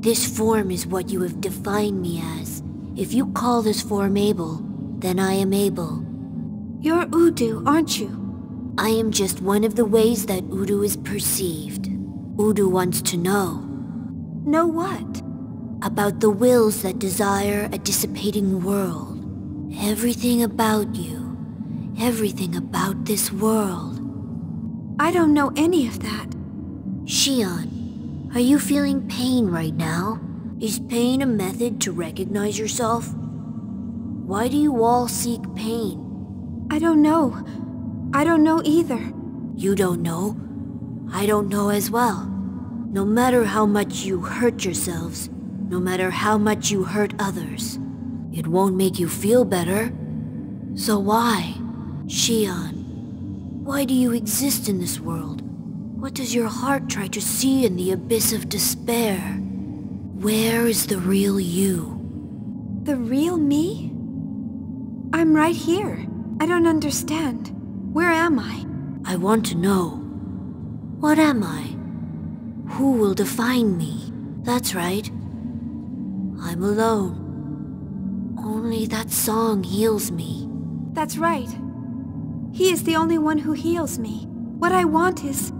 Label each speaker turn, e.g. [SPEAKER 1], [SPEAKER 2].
[SPEAKER 1] This form is what you have defined me as. If you call this form Abel, then I am Abel.
[SPEAKER 2] You're U-DO, aren't you?
[SPEAKER 1] I am just one of the ways that U-DO is perceived. U-DO wants to know.
[SPEAKER 2] Know what?
[SPEAKER 1] About the wills that desire a dissipating world. Everything about you. Everything about this world.
[SPEAKER 2] I don't know any of that.
[SPEAKER 1] Shion, are you feeling pain right now? Is pain a method to recognize yourself? Why do you all seek pain?
[SPEAKER 2] I don't know. I don't know either.
[SPEAKER 1] You don't know. I don't know as well. No matter how much you hurt yourselves, no matter how much you hurt others, it won't make you feel better. So why? Shion, why do you exist in this world? What does your heart try to see in the abyss of despair? Where is the real you?
[SPEAKER 2] The real me? I'm right here. I don't understand. Where am I?
[SPEAKER 1] I want to know. What am I? Who will define me? That's right. I'm alone. Only that song heals me.
[SPEAKER 2] That's right. He is the only one who heals me. What I want is